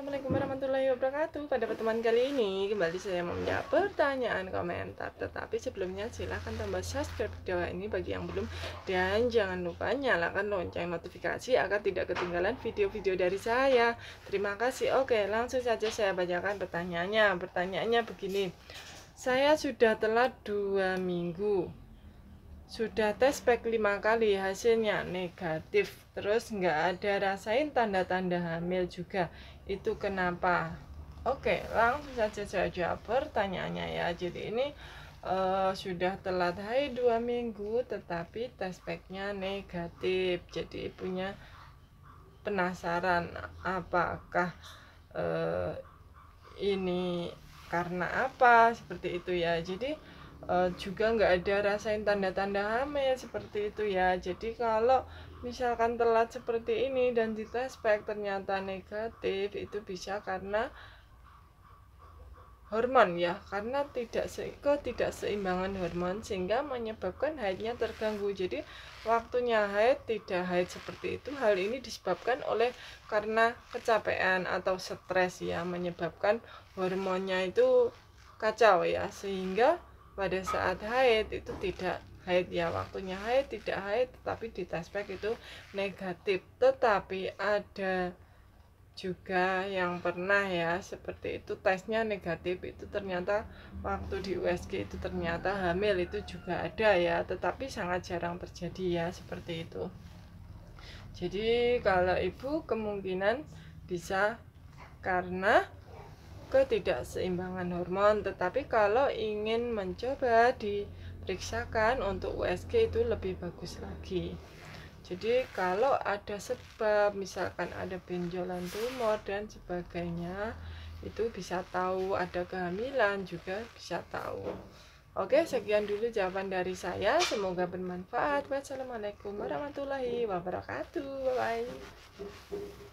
Assalamualaikum warahmatullahi wabarakatuh. Pada pertemuan kali ini kembali saya menjawab pertanyaan komentar. Tetapi sebelumnya silahkan tambah subscribe video ini bagi yang belum. Dan jangan lupa nyalakan lonceng notifikasi agar tidak ketinggalan video-video dari saya. Terima kasih. Oke langsung saja saya bacakan pertanyaannya. Pertanyaannya begini. Saya sudah telat dua minggu sudah tes pack lima kali hasilnya negatif. Terus nggak ada rasain tanda-tanda hamil juga. Itu kenapa? Oke langsung saja saya jawab. Pertanyaannya ya jadi ini uh, sudah telat hai dua minggu tetapi tes packnya negatif. Jadi punya penasaran apakah uh, ini karena apa? Seperti itu ya. Jadi uh, juga nggak ada rasain tanda-tanda hamil seperti itu ya. Jadi kalau misalkan telat seperti ini dan di pack ternyata negatif itu bisa karena hormon ya. Karena tidak se tidak seimbangan hormon sehingga menyebabkan haidnya terganggu. Jadi waktunya haid tidak haid seperti itu hal ini disebabkan oleh karena kecapean atau stres ya menyebabkan hormonnya itu kacau ya. Sehingga pada saat haid itu tidak haid ya waktunya haid tidak haid tetapi di tespek itu negatif. Tetapi ada juga yang pernah ya seperti itu tesnya negatif itu ternyata waktu di USG itu ternyata hamil itu juga ada ya tetapi sangat jarang terjadi ya seperti itu. Jadi kalau ibu kemungkinan bisa karena ketidakseimbangan hormon tetapi kalau ingin mencoba diperiksakan untuk USG itu lebih bagus lagi jadi kalau ada sebab misalkan ada benjolan tumor dan sebagainya itu bisa tahu ada kehamilan juga bisa tahu Oke, sekian dulu jawaban dari saya. Semoga bermanfaat. Wassalamualaikum warahmatullahi wabarakatuh. Bye bye.